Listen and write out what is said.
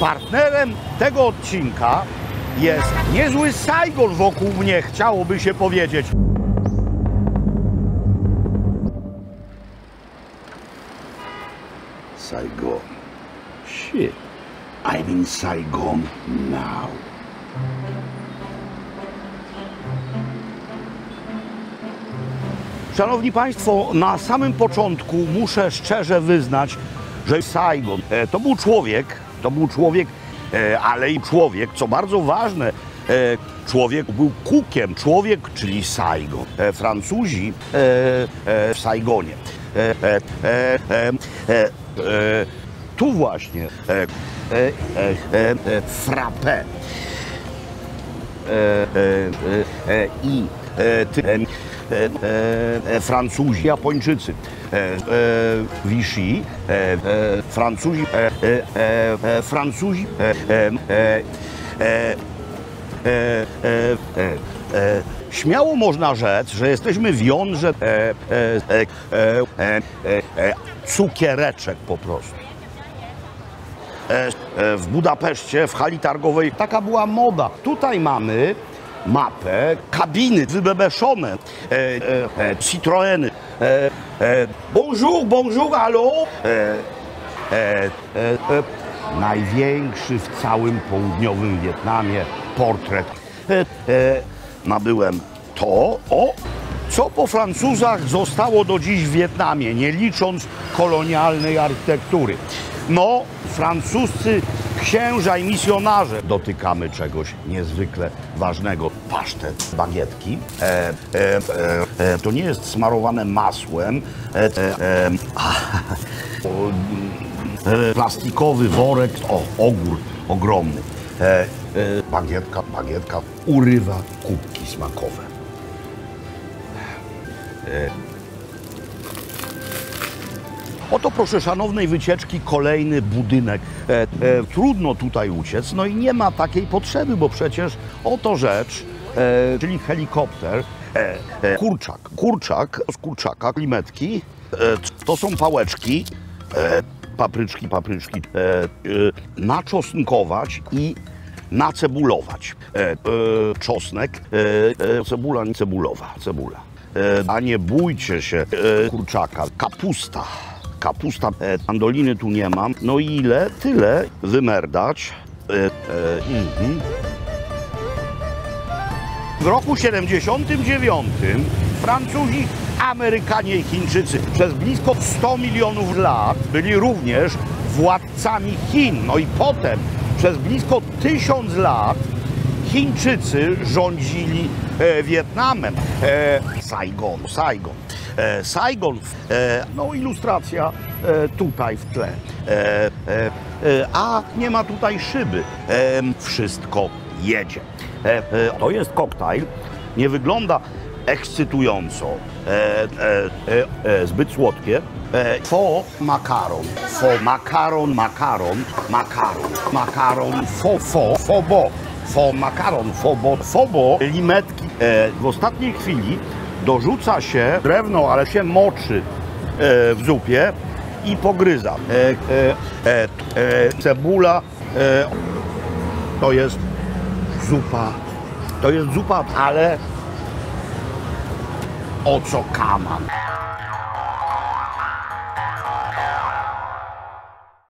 Partnerem tego odcinka jest niezły Saigon wokół mnie, chciałoby się powiedzieć. Saigon. Shit. I'm in Saigon now. Szanowni Państwo, na samym początku muszę szczerze wyznać, że Saigon e, to był człowiek, to był człowiek, e, ale i człowiek, co bardzo ważne, e, człowiek był kukiem, człowiek, czyli Saigon. E, Francuzi e, e, w Saigonie. E, e, e, e, e, e, tu właśnie e, e, e, e, e, frappé e, e, e, i e, e, e, e, Francuzi, Japończycy, e, e, e, e, Francuzi, e, e, e, Francuzi, e, e, e, e, e, e, e, Śmiało można rzec, że jesteśmy w jądrze e, e, e, e, e, e, cukiereczek po prostu e, e, w Budapeszcie, w hali targowej. Taka była moda. Tutaj mamy mapę, kabiny wybebeszone, e, e, e, Citroeny. E, e, bonjour, bonjour, allo. E, e, największy w całym południowym Wietnamie portret. Nabyłem to, o, co po Francuzach zostało do dziś w Wietnamie, nie licząc kolonialnej architektury. No, francuscy księża i misjonarze dotykamy czegoś niezwykle ważnego. Pasztet, bagietki. E, e, e, e, to nie jest smarowane masłem. E, e, e, plastikowy worek, o, ogór ogromny. Bagietka, bagietka urywa kubki smakowe. Oto proszę szanownej wycieczki kolejny budynek. E, e, trudno tutaj uciec, no i nie ma takiej potrzeby, bo przecież oto rzecz, e, czyli helikopter, e, e, kurczak, kurczak z kurczaka, limetki, e, to są pałeczki, papryczki, papryczki, naczosnkować i nacebulować. Czosnek, cebula, cebulowa, cebula. A nie bójcie się kurczaka, kapusta. Kapusta, e, mandoliny tu nie mam. No i ile? Tyle wymerdać. E, e, mhm. W roku 79 Francuzi, Amerykanie i Chińczycy przez blisko 100 milionów lat byli również władcami Chin. No i potem przez blisko tysiąc lat Chińczycy rządzili e, Wietnamem. E, Saigon, Saigon. E, Saigon, e, no ilustracja e, tutaj w tle. A nie ma tutaj szyby. Wszystko jedzie. To jest koktajl. Nie wygląda ekscytująco, zbyt słodkie. Fo makaron, fo makaron, makaron, makaron, makaron, fo, fo, fobo, fo makaron, fobo, fobo, limetki. E, w ostatniej chwili dorzuca się drewno, ale się moczy e, w zupie i pogryza. E, e, cebula to jest zupa. To jest zupa, ale o co kaman.